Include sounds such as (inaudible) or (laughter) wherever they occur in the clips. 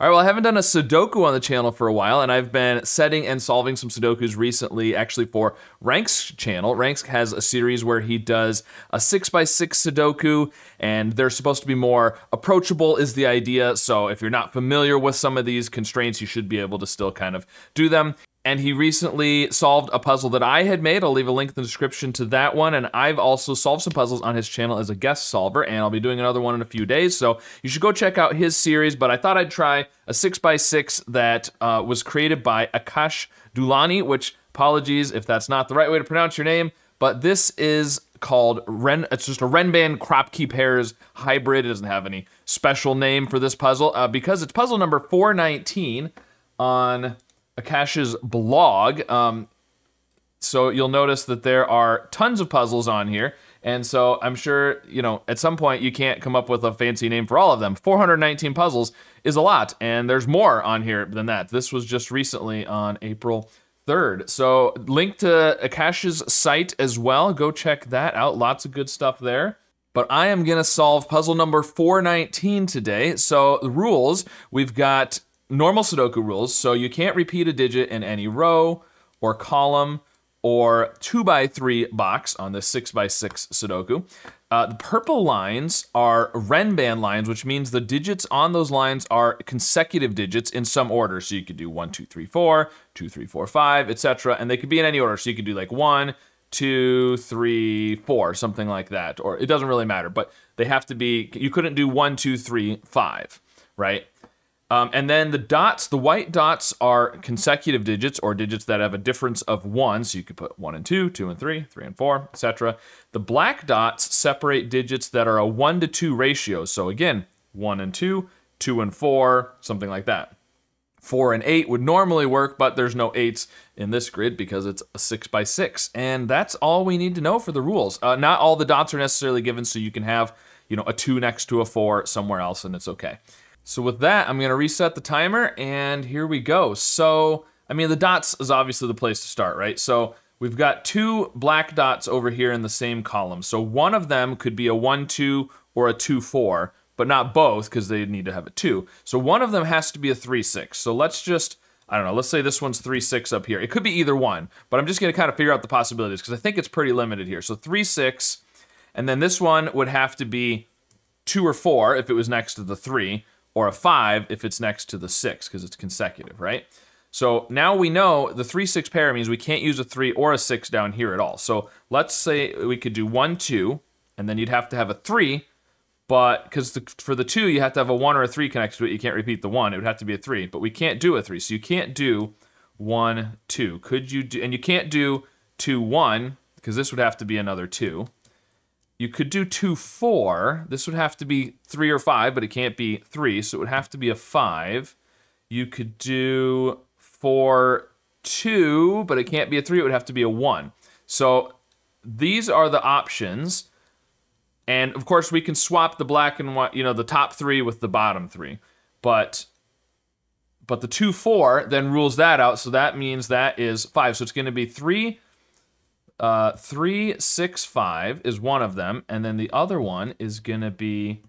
All right, well, I haven't done a Sudoku on the channel for a while, and I've been setting and solving some Sudokus recently, actually, for Rangsk's channel. Rangsk has a series where he does a 6x6 Sudoku, and they're supposed to be more approachable, is the idea. So if you're not familiar with some of these constraints, you should be able to still kind of do them and he recently solved a puzzle that I had made. I'll leave a link in the description to that one. And I've also solved some puzzles on his channel as a guest solver, and I'll be doing another one in a few days. So you should go check out his series. But I thought I'd try a 6x6 that uh, was created by Akash Doulani, which apologies if that's not the right way to pronounce your name, but this is called Ren. It's just a Renban Kropki pairs hybrid. It doesn't have any special name for this puzzle uh, because it's puzzle number 419 on Akash's blog. Um, so you'll notice that there are tons of puzzles on here. And so I'm sure, you know, at some point you can't come up with a fancy name for all of them. 419 puzzles is a lot, and there's more on here than that. This was just recently on April 3rd. So link to Akash's site as well. Go check that out. Lots of good stuff there. But I am going to solve puzzle number 419 today. So the rules, we've got normal Sudoku rules. So you can't repeat a digit in any row or column or 2 by 3 box on the 6 by 6 Sudoku. Uh, the purple lines are Renban lines, which means the digits on those lines are consecutive digits in some order. So you could do 1, 2, 3, 4, 2, 3, 4, 5, etc. And they could be in any order. So you could do like 1, 2, 3, 4, something like that. Or it doesn't really matter, but they have to be, you couldn't do 1, 2, 3, 5, right? Um, and then the dots, the white dots are consecutive digits or digits that have a difference of one. So you could put one and two, two and three, three and four, etc. The black dots separate digits that are a one to two ratio. So again, one and two, two and four, something like that. Four and eight would normally work, but there's no eights in this grid because it's a six by six. And that's all we need to know for the rules. Uh, not all the dots are necessarily given, so you can have, you know, a two next to a four somewhere else and it's okay. So with that, I'm gonna reset the timer and here we go. So, I mean, the dots is obviously the place to start, right? So we've got two black dots over here in the same column. So one of them could be a one, two, or a two, four, but not both because they need to have a two. So one of them has to be a three, six. So let's just, I don't know, let's say this one's three, six up here. It could be either one, but I'm just gonna kind of figure out the possibilities because I think it's pretty limited here. So three, six, and then this one would have to be two or four if it was next to the three or a 5 if it's next to the 6 because it's consecutive, right? So now we know the 3 6 pair means we can't use a 3 or a 6 down here at all. So let's say we could do 1 2 and then you'd have to have a 3 but because for the 2 you have to have a 1 or a 3 connected to it. You can't repeat the 1. It would have to be a 3, but we can't do a 3. So you can't do 1 2. Could you do and you can't do 2 1 because this would have to be another 2. You could do 2, 4. This would have to be 3 or 5, but it can't be 3, so it would have to be a 5. You could do 4, 2, but it can't be a 3, it would have to be a 1. So these are the options. And of course, we can swap the black and white, you know, the top three with the bottom three. But but the 2, 4 then rules that out, so that means that is 5. So it's going to be 3, uh, three, six, five is one of them, and then the other one is gonna be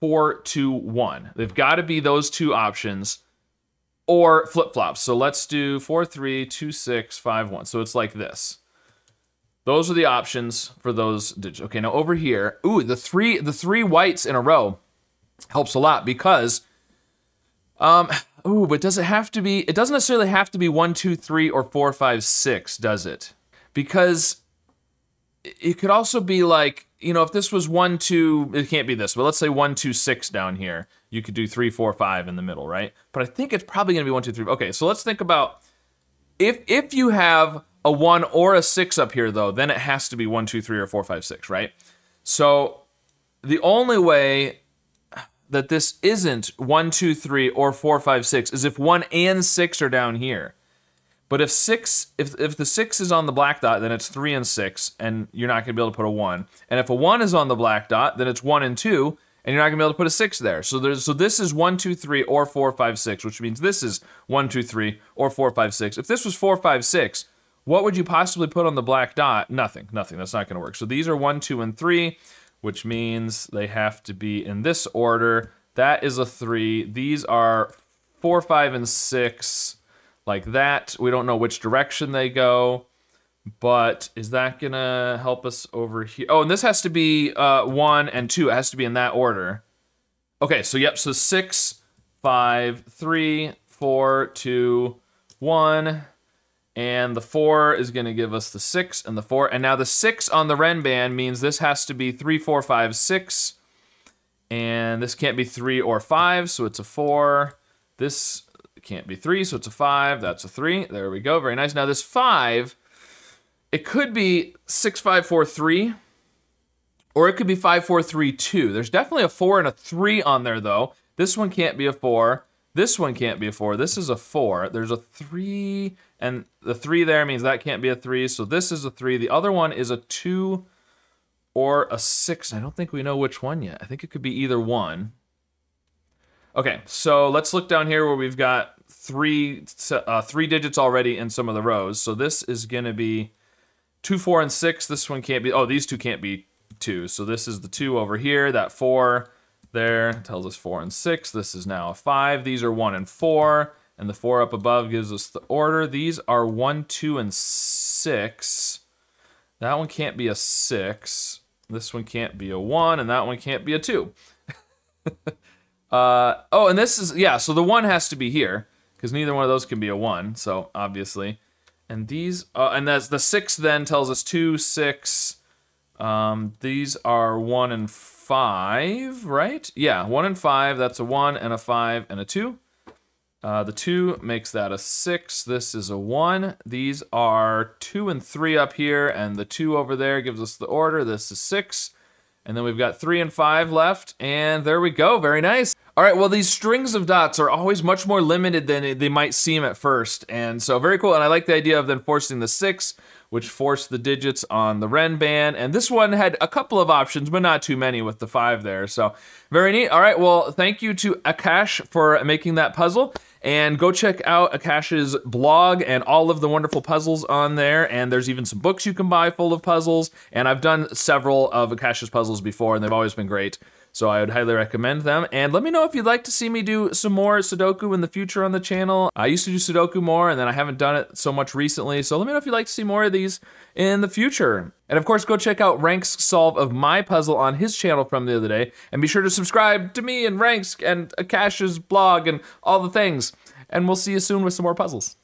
four, two, one. They've got to be those two options, or flip flops. So let's do four, three, two, six, five, one. So it's like this. Those are the options for those digits. Okay, now over here, ooh, the three, the three whites in a row helps a lot because, um, ooh, but does it have to be? It doesn't necessarily have to be one, two, three, or four, five, six, does it? Because it could also be like you know if this was one two it can't be this but let's say one two six down here you could do three four five in the middle right? But i think it's probably going to be one two three okay so let's think about if if you have a one or a six up here though then it has to be one two three or four five six right? So the only way that this isn't one two three or four five six is if one and six are down here but if six, if if the six is on the black dot, then it's three and six, and you're not gonna be able to put a one. And if a one is on the black dot, then it's one and two, and you're not gonna be able to put a six there. So there's so this is one, two, three, or four, five, six, which means this is one, two, three, or four, five, six. If this was four, five, six, what would you possibly put on the black dot? Nothing, nothing. That's not gonna work. So these are one, two, and three, which means they have to be in this order. That is a three. These are four, five, and six, like that. We don't know which direction they go, but is that gonna help us over here? Oh, and this has to be uh, one and two. It has to be in that order. Okay, so yep, so six, five, three, four, two, one. And the four is to give us the six and the four. And now the six on the Renban means this has to be three, four, five, six. And this can't be three or five, so it's a four. This can't be three, so it's a five. That's a three. There we go. Very nice. Now this five, it could be six, five, four, three, or it could be five, four, three, two. There's definitely a four and a three on there though. This one can't be a four. This one can't be a four. This is a four. There's a three and the three there means that can't be a three. So this is a three. The other one is a two or a six. I don't think we know which one yet. I think it could be either one. Okay, so let's look down here where we've got three uh, three digits already in some of the rows. So this is going to be two, four, and six. This one can't be. Oh, these two can't be two. So this is the two over here. That four there tells us four and six. This is now a five. These are one and four and the four up above gives us the order. These are one, two, and six. That one can't be a six. This one can't be a one, and that one can't be a two. (laughs) uh, oh, and this is, yeah, so the one has to be here, because neither one of those can be a one, so obviously. And these, uh, and that's the six then tells us two, six. Um, these are one and five, right? Yeah, one and five. That's a one and a five and a two. Uh, the 2 makes that a 6. This is a 1. These are 2 and 3 up here, and the 2 over there gives us the order. This is 6. And then we've got 3 and 5 left, and there we go. Very nice. All right, well, these strings of dots are always much more limited than they might seem at first. And so very cool, and I like the idea of then forcing the 6 which forced the digits on the Renban. And this one had a couple of options, but not too many with the five there. So very neat. All right, well, thank you to Akash for making that puzzle. And go check out Akash's blog and all of the wonderful puzzles on there. And there's even some books you can buy full of puzzles. And I've done several of Akash's puzzles before, and they've always been great. So I would highly recommend them. And let me know if you'd like to see me do some more Sudoku in the future on the channel. I used to do Sudoku more, and then I haven't done it so much recently. So let me know if you'd like to see more of these in the future. And of course, go check out Rangsk's solve of my puzzle on his channel from the other day. And be sure to subscribe to me and Rangsk and Akash's blog and all the things. And we'll see you soon with some more puzzles.